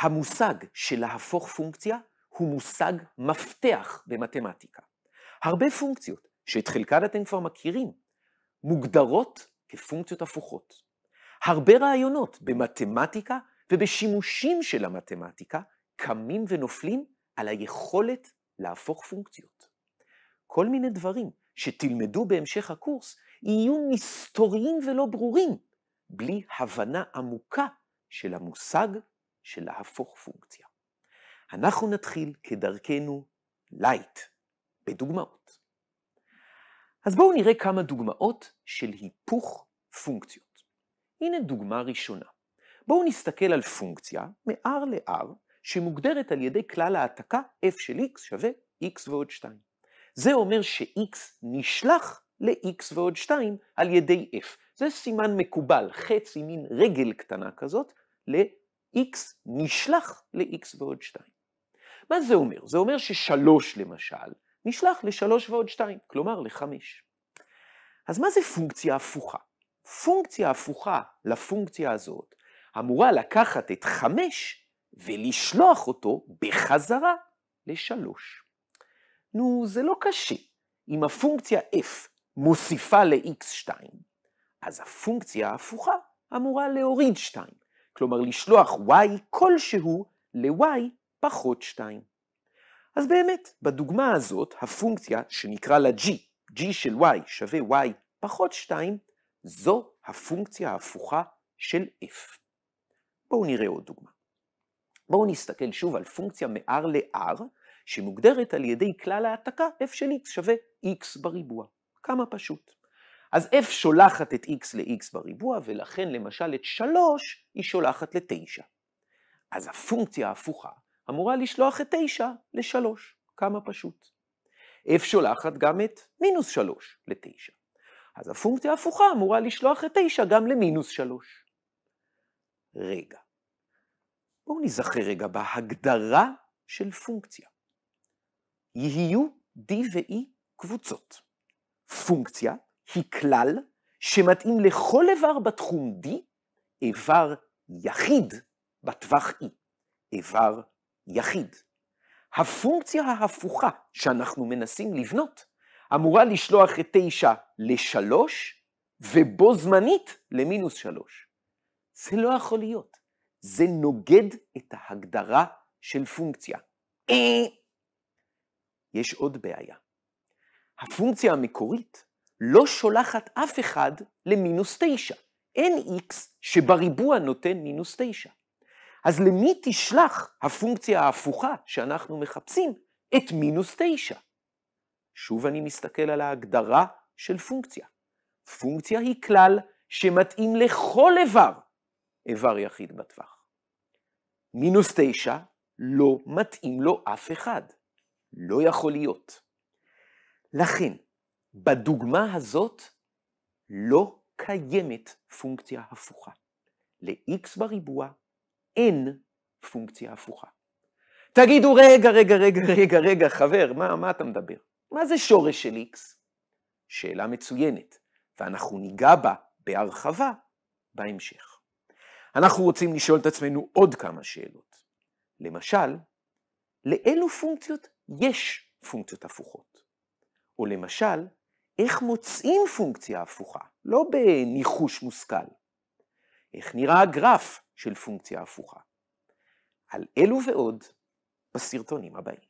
המושג של להפוך פונקציה הוא מושג מפתח במתמטיקה. הרבה פונקציות, שאת חלקן אתם כבר מכירים, מוגדרות כפונקציות הפוכות. הרבה רעיונות במתמטיקה ובשימושים של המתמטיקה קמים ונופלים על היכולת להפוך פונקציות. כל מיני דברים שתלמדו בהמשך הקורס יהיו מסתוריים ולא ברורים, בלי הבנה עמוקה של המושג של להפוך פונקציה. אנחנו נתחיל כדרכנו light, בדוגמאות. אז בואו נראה כמה דוגמאות של היפוך פונקציות. הנה דוגמה ראשונה. בואו נסתכל על פונקציה מ-R ל-R שמוגדרת על ידי כלל העתקה f של x שווה x ועוד 2. זה אומר ש-x נשלח ל-x ועוד 2 על ידי f. זה סימן מקובל, חצי מין רגל קטנה כזאת, ל-x נשלח ל-x ועוד 2. מה זה אומר? זה אומר ששלוש למשל, נשלח לשלוש ועוד שתיים, כלומר לחמש. אז מה זה פונקציה הפוכה? פונקציה הפוכה לפונקציה הזאת אמורה לקחת את חמש ולשלוח אותו בחזרה לשלוש. נו, זה לא קשה. אם הפונקציה f מוסיפה ל-x2, אז הפונקציה ההפוכה אמורה להוריד 2, כלומר לשלוח y כלשהו ל-y פחות 2. אז באמת, בדוגמה הזאת, הפונקציה שנקרא לה g, g של y שווה y פחות 2, זו הפונקציה ההפוכה של f. בואו נראה עוד דוגמה. בואו נסתכל שוב על פונקציה מ-r ל-r, שמוגדרת על ידי כלל העתקה f של x שווה x בריבוע. כמה פשוט. אז f שולחת את x ל-x בריבוע, ולכן למשל את 3 היא שולחת ל-9. אז הפונקציה ההפוכה אמורה לשלוח את 9 ל-3. כמה פשוט. f שולחת גם את מינוס 3 ל-9. אז הפונקציה ההפוכה אמורה לשלוח את 9 גם למינוס 3. רגע. בואו נזכר רגע בהגדרה של פונקציה. יהיו d ו-e קבוצות. פונקציה היא כלל שמתאים לכל איבר בתחום d, איבר יחיד בטווח e, איבר יחיד. הפונקציה ההפוכה שאנחנו מנסים לבנות אמורה לשלוח את 9 ל-3 ובו זמנית למינוס 3. זה לא יכול להיות. זה נוגד את ההגדרה של פונקציה. אה, יש עוד בעיה. הפונקציה המקורית לא שולחת אף אחד למינוס 9. אין x שבריבוע נותן מינוס 9. אז למי תשלח הפונקציה ההפוכה שאנחנו מחפשים את מינוס 9? שוב אני מסתכל על ההגדרה של פונקציה. פונקציה היא כלל שמתאים לכל איבר, איבר יחיד בטווח. מינוס 9 לא מתאים לו אף אחד. לא יכול להיות. לכן, בדוגמה הזאת לא קיימת פונקציה הפוכה. ל-x בריבוע אין פונקציה הפוכה. תגידו, רגע, רגע, רגע, רגע, רגע, חבר, מה, מה אתה מדבר? מה זה שורש של x? שאלה מצוינת, ואנחנו ניגע בה בהרחבה בהמשך. אנחנו רוצים לשאול את עצמנו עוד כמה שאלות. למשל, לאילו פונקציות יש פונקציות הפוכות? או למשל, איך מוצאים פונקציה הפוכה? לא בניחוש מושכל. איך נראה הגרף של פונקציה הפוכה? על אלו ועוד בסרטונים הבאים.